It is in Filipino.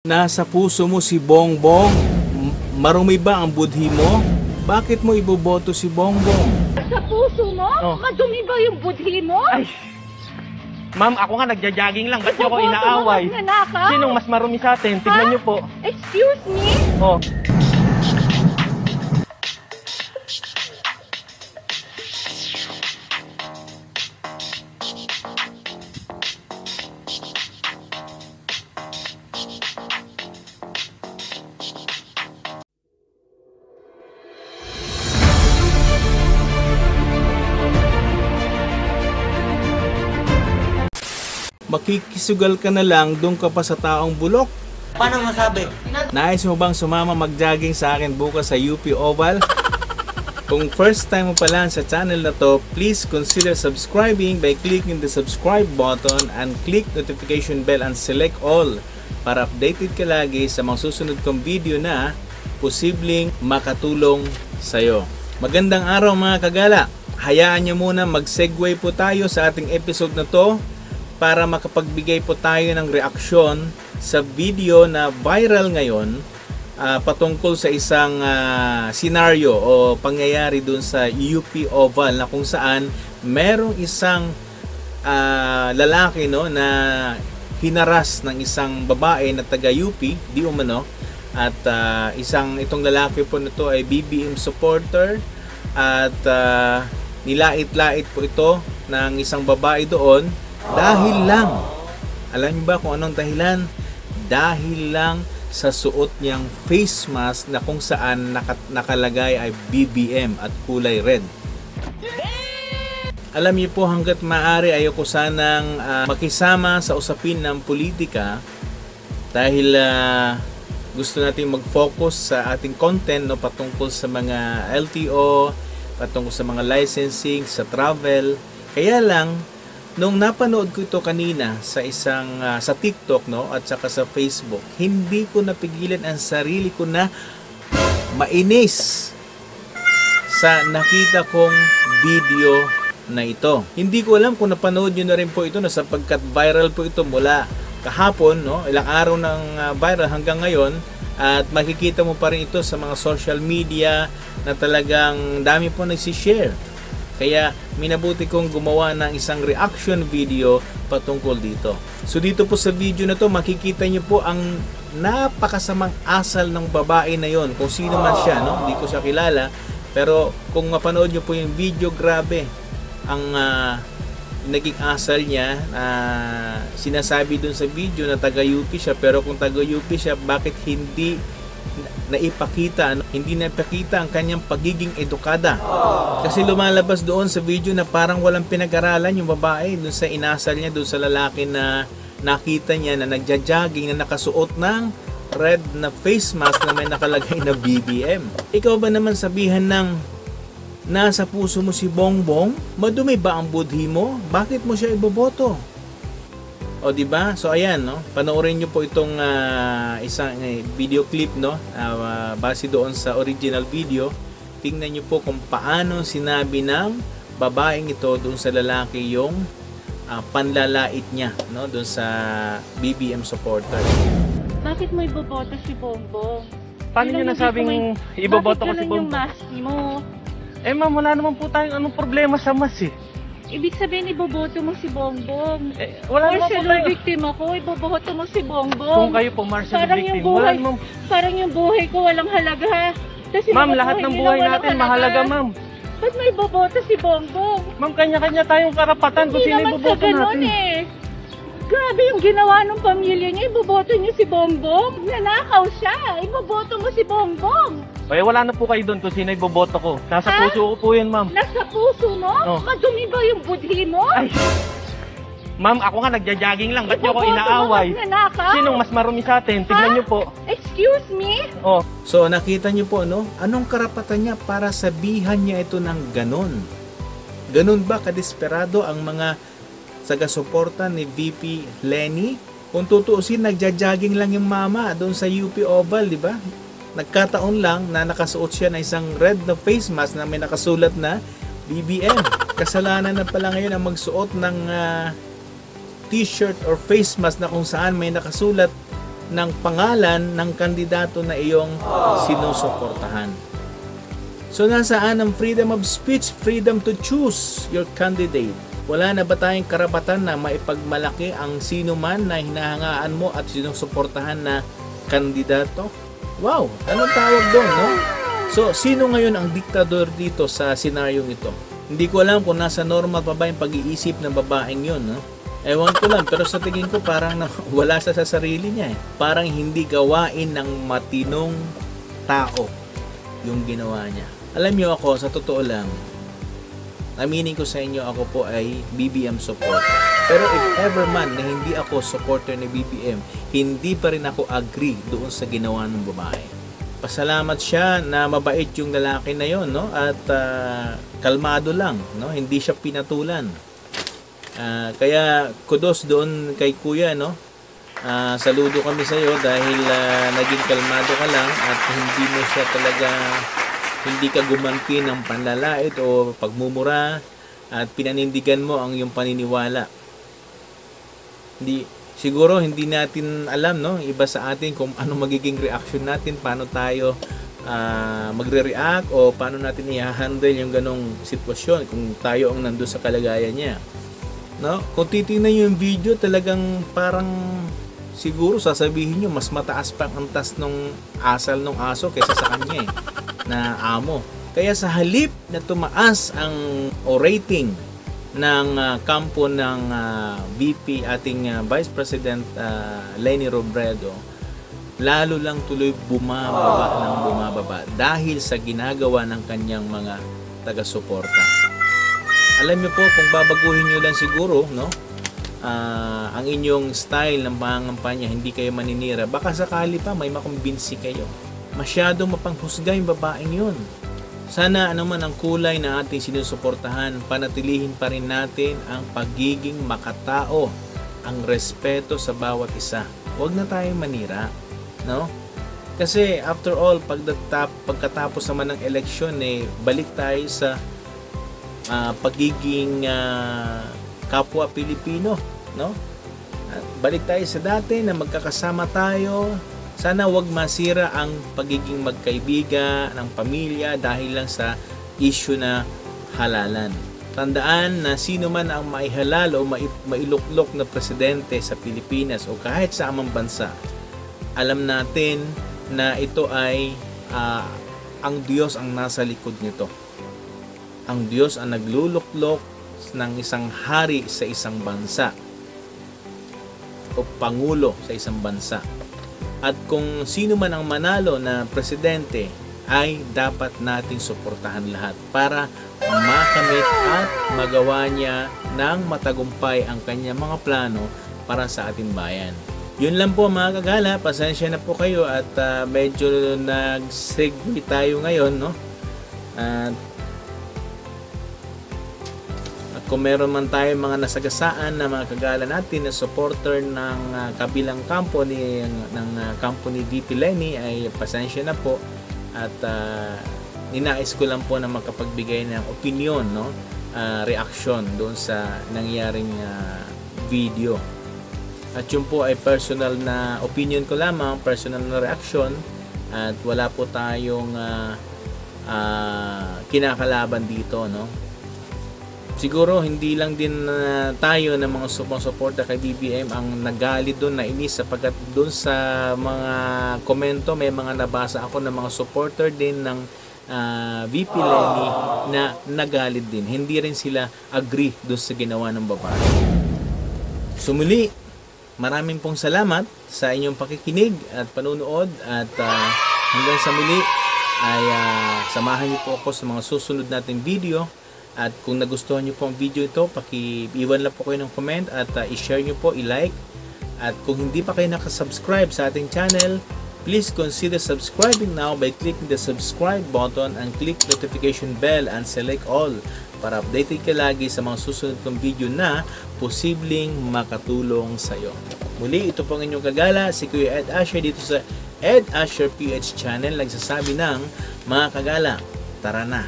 Nasa puso mo si Bongbong. Marumi ba ang budhi mo? Bakit mo iboboto si Bongbong? Sa puso mo? Oh. Madumi ba yung budhi mo? Ay! Ma'am, ako nga nagja-jogging lang. Ba't niyo ako mo inaaway? magnanakaw? Sinong mas marumi sa atin? Tignan Ha? niyo po. Excuse me? Oh. Makikisugal ka na lang doon ka pa sa taong bulok. Paano masabi? Nais mo bang sumama mag-jogging sa akin bukas sa UP Oval? Kung first time mo pa lang sa channel na to, please consider subscribing by clicking the subscribe button and click notification bell and select all para updated ka lagi sa mga susunod kong video na posibleng makatulong sa'yo. Magandang araw mga kagala! Hayaan nyo muna mag-segue po tayo sa ating episode na to para makapagbigay po tayo ng reaksyon sa video na viral ngayon ah, patungkol sa isang ah, senaryo o pangyayari dun sa UP Oval na kung saan merong isang ah, lalaki no na hinaras ng isang babae na taga UP di umano at ah, isang itong lalaki po nito ay BBM supporter at ah, nilait-lait po ito ng isang babae doon dahil lang alam niyo ba kung anong dahilan dahil lang sa suot niyang face mask na kung saan naka- nakalagay ay BBM at kulay red. Alam niyo po hanggat maaari ayoko sanang ah, makisama sa usapin ng politika dahil ah, gusto natin mag-focus sa ating content no patungkol sa mga LTO, patungkol sa mga licensing, sa travel. Kaya lang nung napanood ko ito kanina sa isang ah, sa TikTok no at saka sa Facebook, hindi ko napigilan ang sarili ko na mainis sa nakita kong video na ito. Hindi ko alam kung napanood nyo na rin po ito na sapagkat viral po ito mula kahapon, no? ilang araw ng ah, viral hanggang ngayon at makikita mo pa rin ito sa mga social media na talagang dami po nagsishare. Kaya minabuti kong gumawa ng isang reaction video patungkol dito. So dito po sa video na to makikita nyo po ang napakasamang asal ng babae na yon. Kung sino man siya no? Hindi ko siya kilala. Pero kung mapanood nyo po yung video grabe ang ah, naging asal niya. Na sinasabi dun sa video na taga UP siya. Pero kung taga UP siya bakit hindi na- naipakita ano? hindi naipakita ang kanyang pagiging edukada kasi lumalabas doon sa video na parang walang pinag-aralan yung babae dun sa inasal niya dun sa lalaki na nakita niya na nagja-jogging na nakasuot ng red na face mask na may nakalagay na BBM. Ikaw ba naman sabihan ng nasa puso mo si Bongbong? Madumi ba ang budhi mo? Bakit mo siya iboboto? O di ba? So ayan no. Panoorin niyo po itong ah, isang eh, video clip no. Ah, base doon sa original video. Tingnan niyo po kung paano sinabi ng babaeng ito doon sa lalaki yung ah, panlalait niya no doon sa BBM supporter. Bakit mo iboboto si Bongbong? Paano niyo nasabing ko iboboto ko Bakit si ganun yung Bongbong? mask mo? Eh ma'am, wala naman po tayong anong problema sa mas eh. Ibig sabihin iboboto mo si Bongbong. eh wala Martial victim ako, iboboto mo si Kung Bongbong. kayo po martial Parang victim, yung wala buhay, naman... parang yung buhay ko walang halaga. Kasi Ma'am, lahat ng buhay natin mahalaga ma'am. Ba't may iboboto si Bongbong? Ma'am, kanya-kanya tayong karapatan kung Hindi sino naman sa iboboto ganun natin. eh. Grabe yung ginawa ng pamilya niya. Iboboto niyo si Bongbong. Nanakaw siya. Iboboto mo si Bongbong. Eh wala na po kayo doon kung sino iboboto ko. Nasa Ha? puso ko po yun ma'am. Nasa puso mo? Oh. Madumi ba yung budhi mo? Ay! Ma'am, ako nga nagja-jogging lang. Ba't niyo ako Iboboto mo inaaway? magnanakaw? Sinong mas marumi sa atin? Tignan Ha? niyo po. Excuse me? Oh, So nakita niyo po no, anong karapatan niya para sabihan niya ito ng ganon? Ganon ba kadesperado ang mga taga-suporta ni VP Lenny? Kung tutuusin, nagja-jogging lang yung mama doon sa UP Oval, di ba? Nagkataon lang na nakasuot siya ng isang red na face mask na may nakasulat na BBM. Kasalanan na pala ngayon ang magsuot ng ah, t-shirt or face mask na kung saan may nakasulat ng pangalan ng kandidato na iyong sinusuportahan. So nasaan ang freedom of speech, freedom to choose your candidate? Wala na ba tayong karapatan na maipagmalaki ang sino man na hinahangaan mo at sinusuportahan na kandidato? Wow, anong tawag doon, no? So, sino ngayon ang diktador dito sa senaryong ito? Hindi ko alam kung nasa normal pa ba yung pag-iisip ng babaeng yun, no? Ewan ko lang, pero sa tingin ko parang na, wala sa sa sarili niya eh. Parang hindi gawain ng matinong tao yung ginawa niya. Alam niyo ako, sa totoo lang, aminin ko sa inyo, ako po ay BBM supporter. Pero if ever man na hindi ako supporter ni BBM, hindi pa rin ako agree doon sa ginawa ng babae. Pasalamat siya na mabait yung lalaki na yon, no? At ah, kalmado lang, no? Hindi siya pinatulan. Ah, kaya kudos doon kay Kuya, no? Ah, saludo kami sa iyo dahil ah, naging kalmado ka lang at hindi mo siya talaga hindi ka gumanti ng panlalait o pagmumura at pinanindigan mo ang iyong paniniwala. Hindi siguro hindi natin alam no iba sa atin kung ano magiging reaction natin, paano tayo ah, magre-react o paano natin i-handle yung ganong sitwasyon kung tayo ang nandoon sa kalagayan niya. No? Kung titingnan yung video, talagang parang siguro sasabihin niyo mas mataas pa ang antas nung asal ng aso kaysa sa kanya eh, na amo. Kaya sa halip na tumaas ang o rating ng ah, kampo ng ah, VP ating ah, Vice President ah, Lenny Robredo, lalo lang tuloy bumababa ng bumababa dahil sa ginagawa ng kanyang mga taga-suporta. Alam niyo po kung babaguhin niyo lang siguro, no? ah, ang inyong style ng pangangampanya, hindi kayo maninira. Baka sakali pa may makumbinsi kayo. Masyado mapanghusga yung babaeng yun. Sana ano man ang kulay na ating sinusuportahan, panatilihin pa rin natin ang pagiging makatao, ang respeto sa bawat isa. Huwag na tayong manira, no? Kasi after all, pagdatap, pagkatapos naman ng eleksyon, eh, balik tayo sa ah, pagiging ah, kapwa Pilipino, no? At balik tayo sa dati na magkakasama tayo. Sana wag masira ang pagiging magkaibigan ng pamilya dahil lang sa issue na halalan. Tandaan na sino man ang maihalal o mai- mailuklok na presidente sa Pilipinas o kahit sa amang bansa, alam natin na ito ay ah, ang Diyos ang nasa likod nito. Ang Diyos ang nagluluklok ng isang hari sa isang bansa o pangulo sa isang bansa. At kung sino man ang manalo na presidente ay dapat nating suportahan lahat para makamit at magawa niya ng matagumpay ang kanyang mga plano para sa ating bayan. Yun lang po mga kagala, pasensya na po kayo at ah, medyo nag-segue tayo ngayon, no? At kung meron man tayo mga nasagasaan na mga kagala natin na supporter ng ah, kabilang kampo ni ng ah, kampo ni VP Lenny ay pasensya na po. At ah, ninais ko lang po na makapagbigay ng opinion no? Ah, reaction doon sa nangyaring ah, video. At yun po ay personal na opinion ko lamang personal na reaction at wala po tayong ah, ah, kinakalaban dito no siguro hindi lang din na tayo ng mga sumusuporta kay BBM ang nagalit doon na inis sapagkat doon sa mga komento may mga nabasa ako ng mga supporter din ng ah, VP Lenny na nagalit din. Hindi rin sila agree doon sa ginawa ng babae. Sumuli maraming pong salamat sa inyong pakikinig at panunood at ah, hanggang sa muli ay ah, samahan niyo po ako sa mga susunod nating video at kung nagustuhan niyo po ang video ito, paki-iwan lang po kayo ng comment at ah, i-share niyo po, i-like. At kung hindi pa kayo nakasubscribe sa ating channel, please consider subscribing now by clicking the subscribe button and click notification bell and select all para updated ka lagi sa mga susunod kong video na posibleng makatulong sa iyo. Muli, ito po ang inyong kagala, si Kuya Ed Asher dito sa Ed Asher PH channel nagsasabi ng mga kagala, tara na,